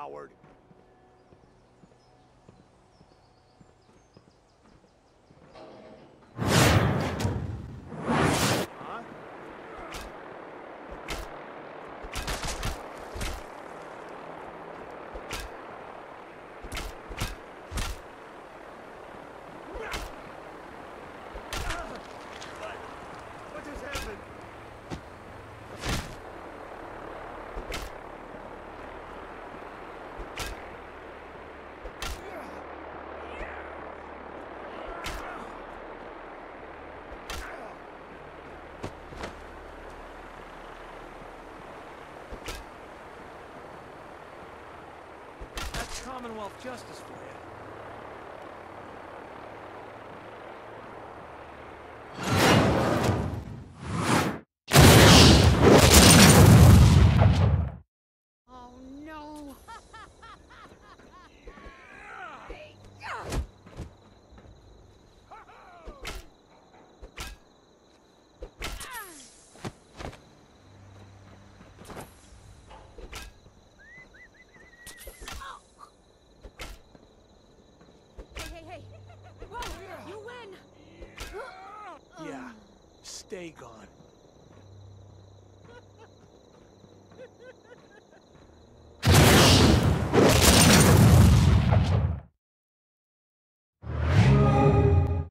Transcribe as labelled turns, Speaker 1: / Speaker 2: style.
Speaker 1: coward.
Speaker 2: Commonwealth justice for you.
Speaker 3: Oh no! Whoa!